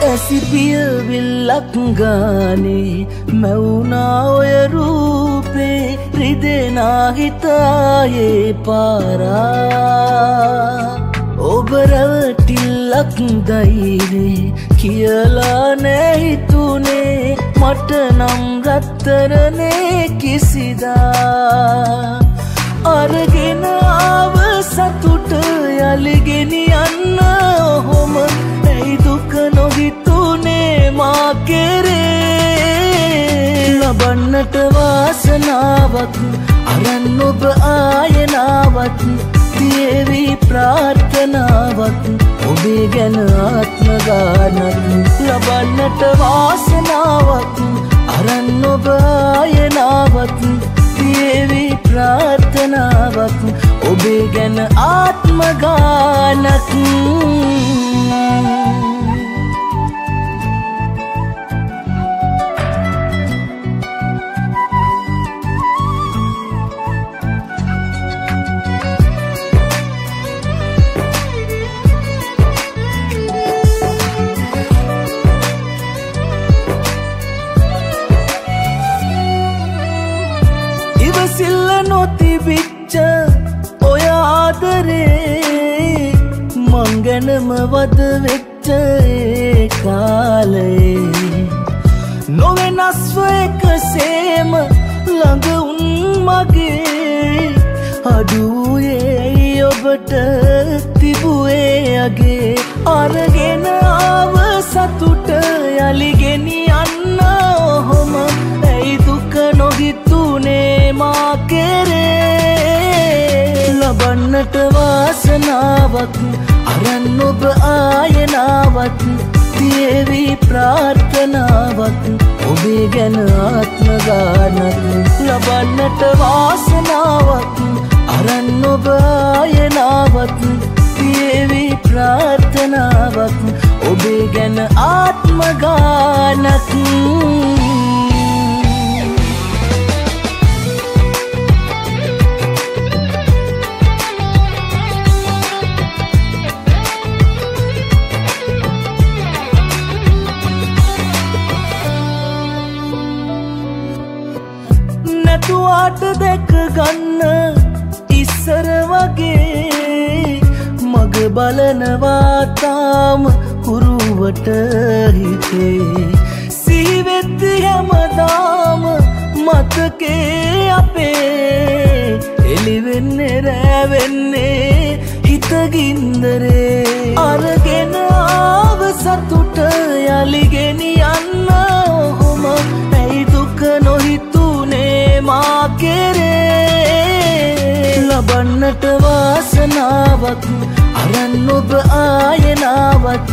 මසිපියවිල්ලක් ගානේ මැවුනා ඔය රූපේ රිදෙනාහිතායේ පාරා. ඔබරවටිල්ලක් දයිනේ කියලා නැහිතුනේ මට නම් රත්තරනේ කිසිදා. දුක නොහිතුනේ මා කෙරේ. ලබන්නට වාසනාවක් අරන් ඔබ ආයනාවත් තියවී ප්‍රාර්ථනාවක් ඔබේ ගැන ආත්මගානක් ලබන්නට වාසනාවක් අරන් ඔබ ආයනාවත් තියවී ප්‍රාර්ථනාවක් ඔබේ ගැන ආත්මගානක් මංගැනම වද වෙච්ච ඒ කාලයේ නොවෙනස්ව එකසේම ළඟ උන් මගේ. අඩුයේ ඔබට තිබුවේ අගේ. අරගෙන ආව සතුට යළිගෙනියන්න ඔහොම. ඇයි දුක නොහිතුනේ මා කෙරේ? ලබන්නට වාසනාවක් අරන් ඔබ ආයනාවත් තියවී ප්‍රාර්ථනාවක් ඔබේ ගැන ආත්මගානක් ලබන්නට වාසනාවක් අරන් ඔබ ආයනාවත් තියවී ප්‍රාර්ථනාවක් ඔබේ ගැන ආත්මගානක් නැතුවාට දැක ගන්න. ඉස්සර වගේ මග බලනවාතාම හුරුවට හිතේ. සිහිවෙත්ති හැමදාම මතකේ අපේ. එලිවෙන්නේ රෑවෙන්නේ හිතගින්දරේ අරගෙන ආව සතුට යළිගෙනියන්න තබන්නට වාසනාවක්. අරන් ඔබ ආයනාවක්.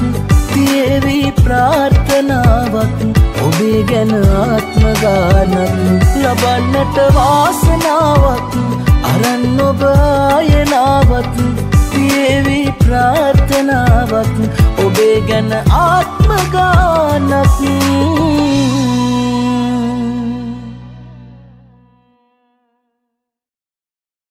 තියවි ප්‍රාර්ථනාවක්. ඔබේ ගැන ආත්මගානක් ලබන්නට වාසනාවක්. අරන් ඔබ ආයනාවක්. තියවි ප්‍රාර්ථනාවක්. ඔබේ ගැන ආත්මගානක්